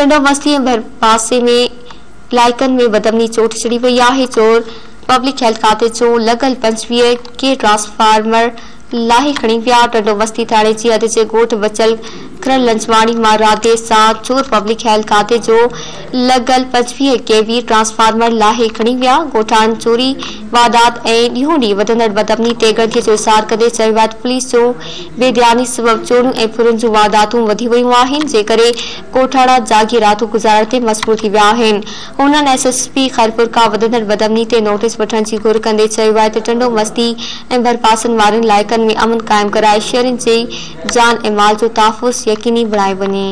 टंडो मस्ती पासे में लाइकन में बदमनी चोट चढ़ी वई आहे चोर। पब्लिक हेल्थ खाते जो लॻल पंजवीह के ट्रांसफार्मर लाहे खणी विया टंडो मस्ती थाणे जी, अध जे ॻोठ बचल माँ राधे सां चोर पब्लिक हेल्थ खाते जो लॻल पंजवीह केवी ट्रांसफार्मर लाहे खणी विया। ॻोठाण चोरी, वारदात ऐं ॾींहों ॾींहुं वधंदड़ बदमनी ते ॻणतीअ जो इज़हार कंदे चयो आहे पुलिस जो बेध्यानी सबब चोरियूं ऐं फुरियुनि जूं वारदातूं वधी वयूं आहिनि, जे करे ॻोठाणा जागी रातूं गुज़ारण ते मजबूर थी विया आहिनि। हुननि एसएसपी खैरपुर खां वधंदड़ बदमनी ते नोटिस वठण जी घुर कंदे चयो टंडो मस्ती ऐं भरपासनि वारनि इलाइक़नि में अमन क़ाइमु कराए, शहरनि जी जान ऐं माल जो तहफ़ुज़ यकीन बनाए बने